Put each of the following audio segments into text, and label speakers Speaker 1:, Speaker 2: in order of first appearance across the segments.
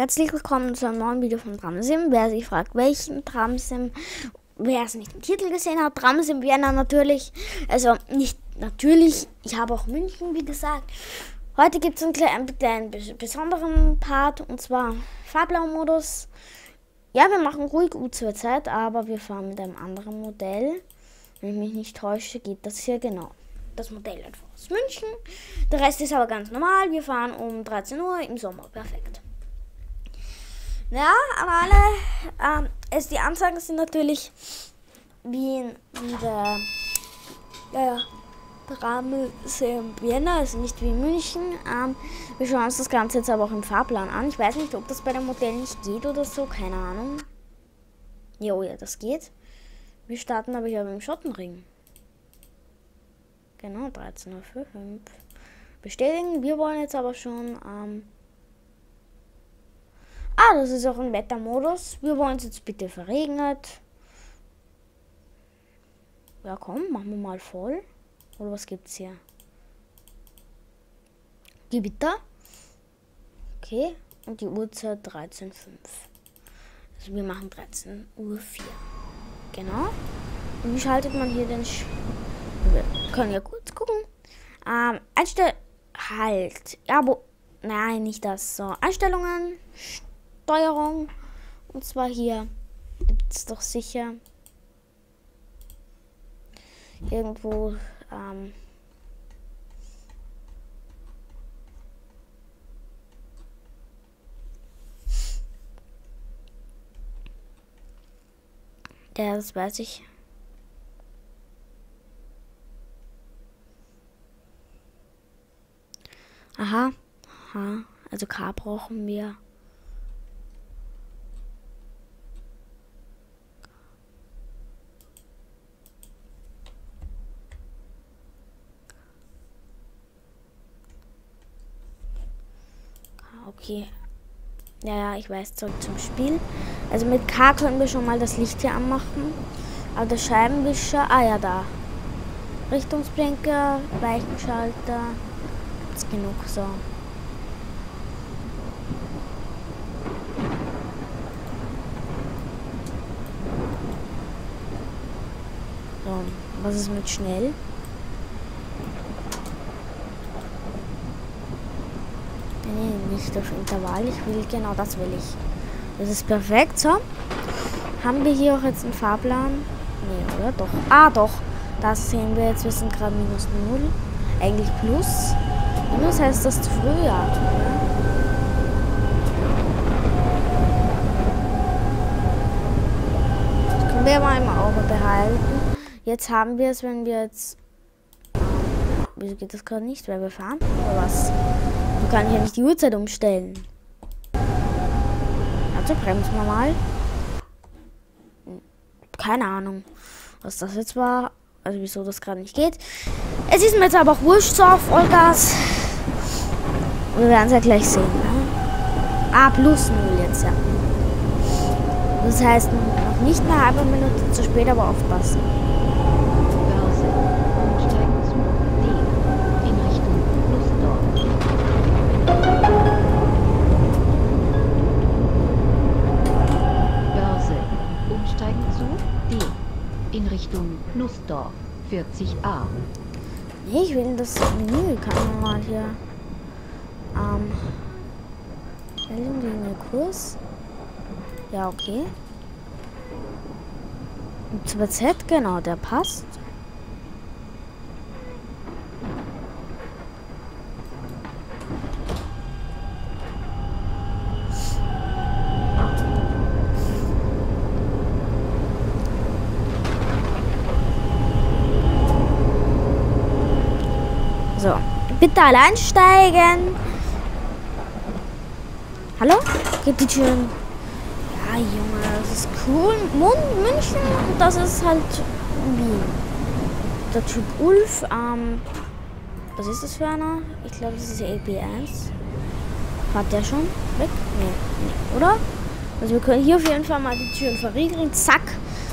Speaker 1: Herzlich willkommen zu einem neuen Video von Tramsim. Wer sich fragt, welchen Tramsim, wer es nicht im Titel gesehen hat, Tramsim Vienna natürlich. Also nicht natürlich, ich habe auch München, wie gesagt. Heute gibt es einen kleinen, einen besonderen Part und zwar Farblau-Modus. Ja, wir machen ruhig U2-Zeit, aber wir fahren mit einem anderen Modell. Wenn ich mich nicht täusche, geht das hier genau. Das Modell einfach aus München. Der Rest ist aber ganz normal. Wir fahren um 13 Uhr im Sommer. Perfekt. Ja, an alle. Ähm, es, die Ansagen sind natürlich wie in der ja, ja, Drame-Museum Vienna, also nicht wie München. Ähm, wir schauen uns das Ganze jetzt aber auch im Fahrplan an. Ich weiß nicht, ob das bei dem Modell nicht geht oder so, keine Ahnung. Jo, ja, das geht. Wir starten aber hier beim Schottenring. Genau, 13.05 Uhr. Bestätigen. Wir wollen jetzt aber schon ähm, Ah, das ist auch ein Wettermodus. Wir wollen es jetzt bitte verregnet. Ja, komm, machen wir mal voll. Oder was gibt's hier? Gewitter. Okay. Und die Uhrzeit 13.05. Also wir machen 13.04 Uhr. Genau. Und wie schaltet man hier den... Sch wir können ja kurz gucken. Ähm, Einstell... Halt. Ja, wo... Nein, nicht das. So, Einstellungen. Steuerung. Und zwar hier gibt es doch sicher irgendwo ähm, Ja, das weiß ich. Aha. Aha. Also K brauchen wir. Okay. Ja, ja, ich weiß, zurück zum Spiel. Also mit K können wir schon mal das Licht hier anmachen. Aber der Scheibenwischer, ah ja, da. Richtungsblinker, Weichenschalter. Ist genug, so. So, was ist mit schnell? Nee, nicht auf Intervall. Ich will, genau das will ich. Das ist perfekt. So. Haben wir hier auch jetzt einen Fahrplan? Nee, oder? Doch. Ah, doch. Das sehen wir jetzt. Wir sind gerade minus 0. Eigentlich plus. Minus heißt das zu. Das können wir mal im Auge behalten. Jetzt haben wir es, wenn wir jetzt... Wieso geht das gerade nicht? Weil wir fahren? Oder was? Kann ich ja nicht die Uhrzeit umstellen. Also bremsen wir mal. Keine Ahnung, was das jetzt war. Also wieso das gerade nicht geht. Es ist mir jetzt aber auch wurscht so auf Vollgas. Wir werden es ja gleich sehen. Ne? A plus 0 jetzt, ja. Das heißt noch nicht eine halbe Minute zu spät, aber aufpassen.
Speaker 2: Richtung Nussdorf, 40a.
Speaker 1: Nee, ich will das Menü, kann man mal hier. Ähm. Meldung Kurs. Ja, okay. Und Z, genau, der passt. So, bitte alle einsteigen. Hallo? Geht die Türen? Ja, Junge, das ist cool. Mund, München und das ist halt Wien. Der Typ Ulf, ähm, was ist das für einer? Ich glaube, das ist LP1. Hat der schon weg? Nee, nee, oder? Also wir können hier auf jeden Fall mal die Türen verriegeln. Zack.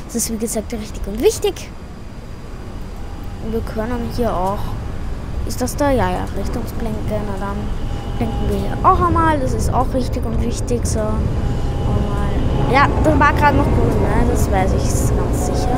Speaker 1: Das ist wie gesagt richtig und wichtig. Und wir können hier auch ist das da? Ja, ja, Richtungsblinke. Na dann denken wir hier auch einmal. Das ist auch richtig und wichtig. So. Einmal. Ja, das war gerade noch grün, ne? Das weiß ich ganz sicher.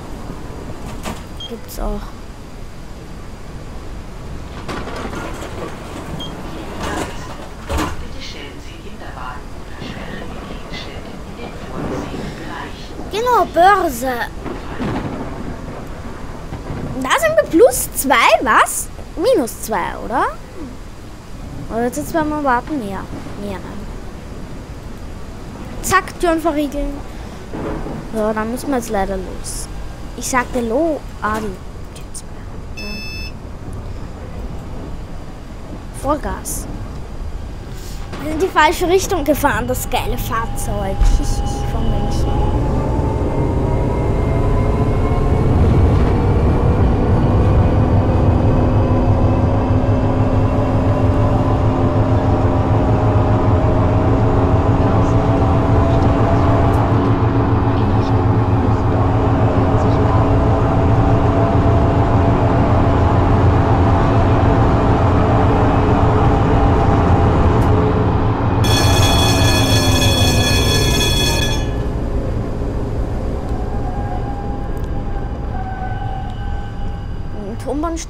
Speaker 1: Gibt's auch. Genau, Börse. Da sind wir plus zwei, was? minus 2, oder? Oder jetzt werden wir warten? Ja. Ja, nein. Zack, Türen verriegeln. So, dann müssen wir jetzt leider los. Ich sagte Lo. Tür ja. Vollgas. Wir sind in die falsche Richtung gefahren, das geile Fahrzeug. Ich, ich von München.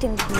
Speaker 1: 嗯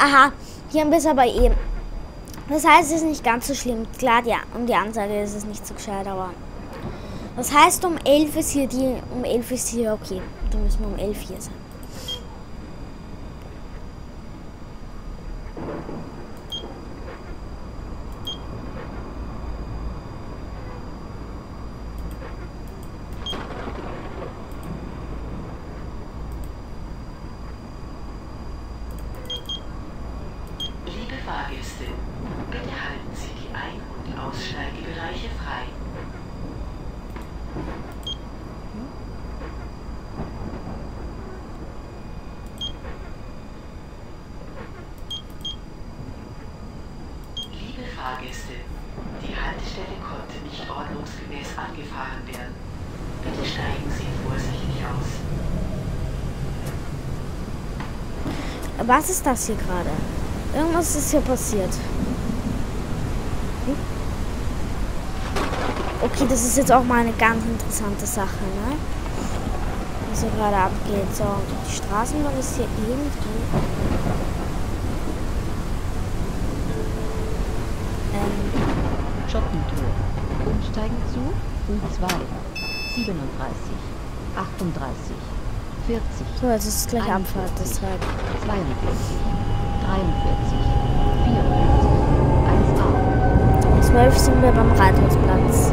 Speaker 1: Aha, hier haben wir es aber eben. Das heißt, es ist nicht ganz so schlimm. Klar, ja, um die Ansage ist es nicht so gescheit, aber. Das heißt, um 11 ist hier die. Um 11 ist hier okay. Dann müssen wir um 11 hier sein.
Speaker 3: Fahrgäste. Die Haltestelle konnte nicht ordnungsgemäß angefahren werden. Bitte steigen Sie vorsichtig aus.
Speaker 1: Was ist das hier gerade? Irgendwas ist hier passiert. Hm? Okay, das ist jetzt auch mal eine ganz interessante Sache, ne? Was hier gerade abgeht. So, die Straßenbahn ist hier irgendwie.
Speaker 2: Umsteigen zu U2. 37, 38, 40.
Speaker 1: So, jetzt ist es gleich 41, Abfahrt, deshalb.
Speaker 2: 42, 43, 44, 1A.
Speaker 1: 12 sind wir beim Rathausplatz.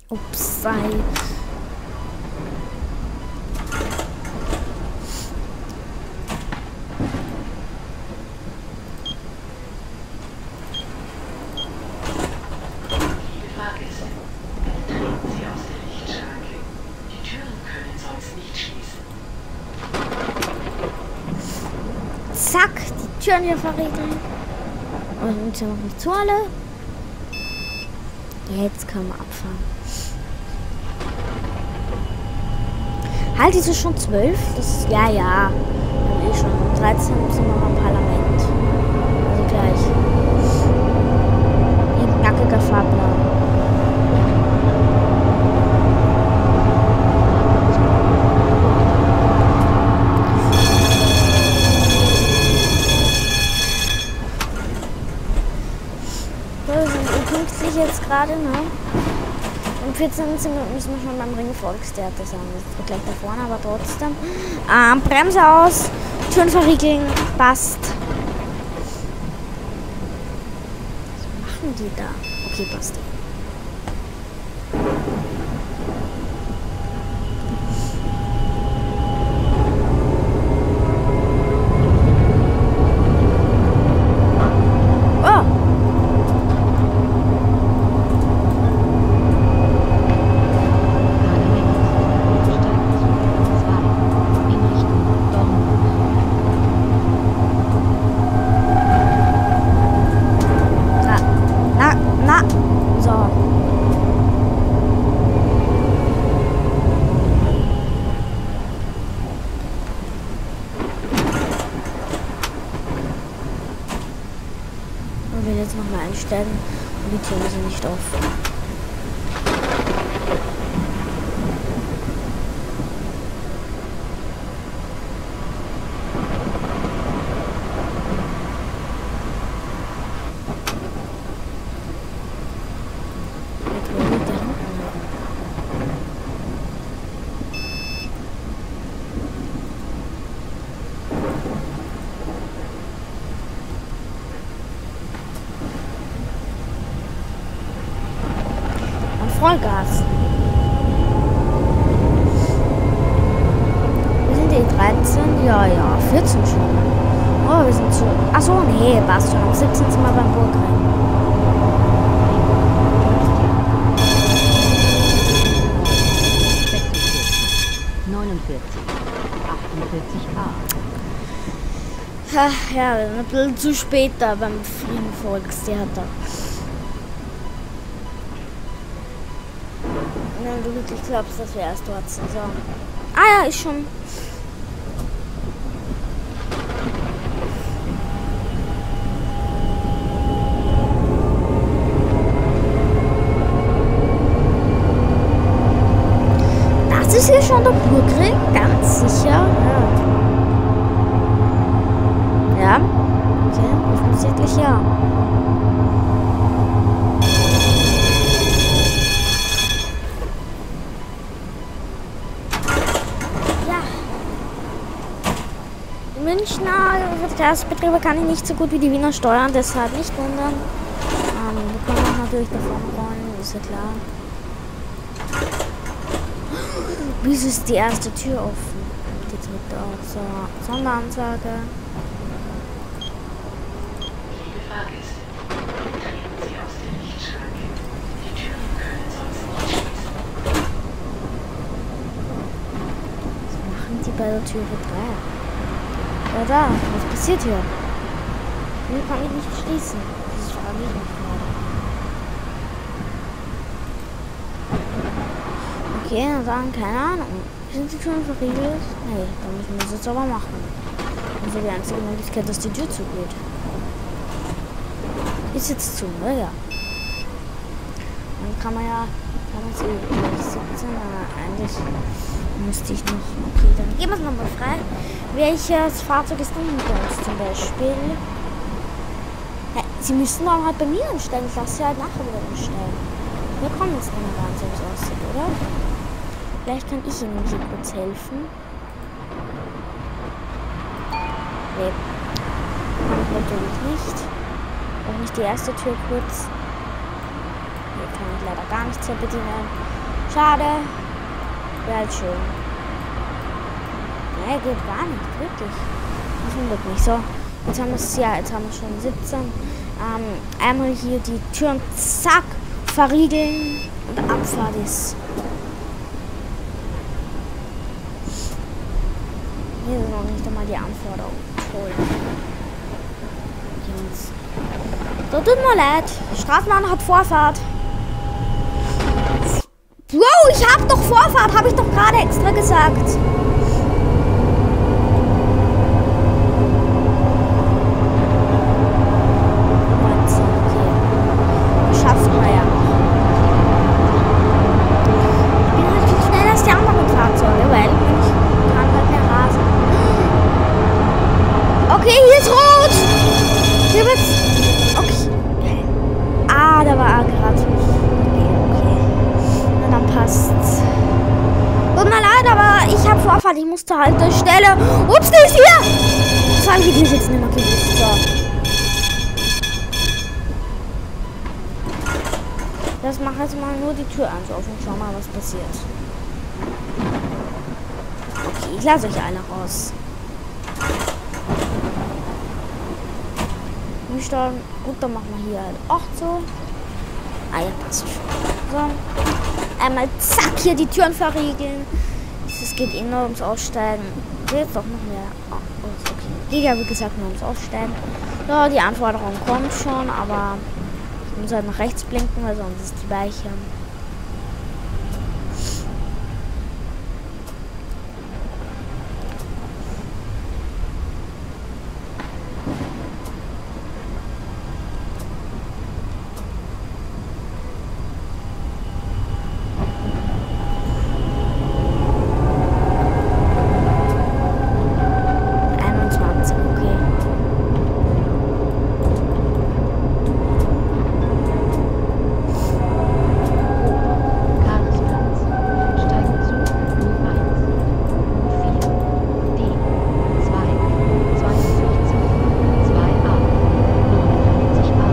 Speaker 3: schließen.
Speaker 1: Zack, die Türen hier verriegeln. Und sind ja noch nicht zu alle. Jetzt können wir abfahren. Halt, ist es schon zwölf? Das ja, ja. Eh schon. Um 13 sind wir am Parlament. Also gleich. Ein knackiger Fahrplan. So, wir sind unpünktlich jetzt gerade, ne? Um 14 sind wir, müssen wir schon beim Ringe Volkstheater sein. Das gleich da vorne, aber trotzdem. Ähm, Bremse aus, Türen verriegeln, passt. Was machen die da? Okay, passt. Oh!
Speaker 2: Parlament. Umsteigezug 2 in Richtung Dornbusch.
Speaker 1: Na, na, na. So. Will jetzt nochmal einsteigen und die Türen sind nicht offen. Jetzt will ich da hinten. Und Vollgas. Wir sind die 13? Ja, ja, 14 schon. Oh, wir sind zu. Achso, nee, passt schon. Am 17. sind wir beim Burgring.
Speaker 2: 49, 48a.
Speaker 1: Ach, ja, wir sind ein bisschen zu spät da beim Frieden Volkstheater. Wenn du glaubst, dass wir erst dort sind. So. Ah ja, ist schon. Das ist hier schon der Burgring, ganz sicher. Ja. Ja? Offensichtlich. Ja. Die Münchner Verkehrsbetriebe kann ich nicht so gut wie die Wiener steuern, deshalb nicht wundern. Ähm, wir können auch natürlich davon rollen, ist ja klar. Wieso ist die erste Tür offen? Die dritte auch. So, Sonderansage.
Speaker 3: Liebe Fahrgäste, bitte treten Sie aus der Lichtschranke. Die Türen können sonst nicht schließen.
Speaker 1: Was machen die bei der Türe 3? Ja, da. Passiert hier? Hier kann ich nicht schließen. Das ich mich gerade. Okay, dann keine Ahnung. Sind die Türen verriegelt? Nee, dann müssen wir es jetzt aber machen. Also die einzige Möglichkeit, dass die Tür zugeht. Ist jetzt zu, ne? Ja. Dann kann man ja. Man sie 17, aber eigentlich müsste ich noch. Okay, dann gehen wir es nochmal frei. Welches Fahrzeug ist denn mit uns zum Beispiel? Ja, sie müssten dann halt bei mir anstellen. Ich lasse sie halt nachher wieder anstellen. Wir kommen jetzt nicht rein, so wie es aussieht, oder? Vielleicht kann ich Ihnen hier kurz helfen. Nee. Kann ich natürlich nicht. Auch nicht die erste Tür kurz. Hier kann ich leider gar nichts mehr bedienen. Schade. Wäre halt schön. Nee, geht gar nicht, wirklich. Das wundert mich so. Jetzt haben wir es, ja, jetzt haben wir schon 17. Ähm, einmal hier die Türen, zack, verriegeln und Abfahrt ist. Hier sind noch nicht einmal die Anforderungen. Toll. Jungs. So, tut mir leid. Strafmann hat Vorfahrt. Wow, ich hab doch Vorfahrt, habe ich doch gerade extra gesagt. Nicht mehr gewusst. So. Das mache jetzt mal nur die Tür eins auf und schau mal, was passiert. Okay, ich lasse euch alle raus. Umstellen. Gut, dann machen wir hier halt auch so. Ah ja, passt schon. So. Einmal zack, hier die Türen verriegeln. Es geht eh nur ums Aussteigen. Jetzt doch noch mehr. Oh, ja wie gesagt nur ums Aussteigen. So, die Anforderung kommt schon, aber ich muss halt nach rechts blinken, weil sonst ist die Weiche. Einundzwanzig, okay.
Speaker 2: Karlsplatz. Steigen zu U1, U4, D, 2, 62, 2a, 49a,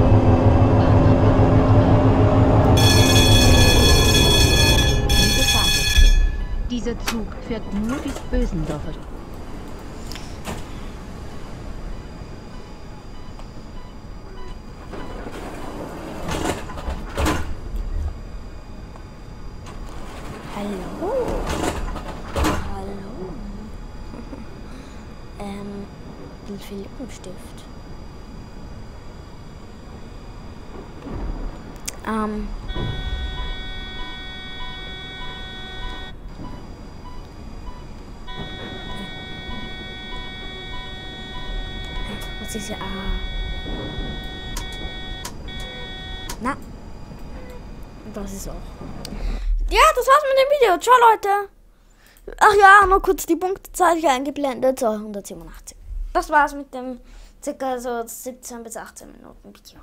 Speaker 2: Liebe Fahrgäste, dieser Zug fährt nur bis Bösendorfer.
Speaker 1: Hallo. Hallo. ähm, wie viel Lippenstift? Ähm. Was ist ja? Na. Das ist auch. Ja, das war's mit dem Video. Ciao, Leute. Ach ja, noch kurz die Punktezahl hier eingeblendet. So, 187. Das war's mit dem circa so 17 bis 18 Minuten Video.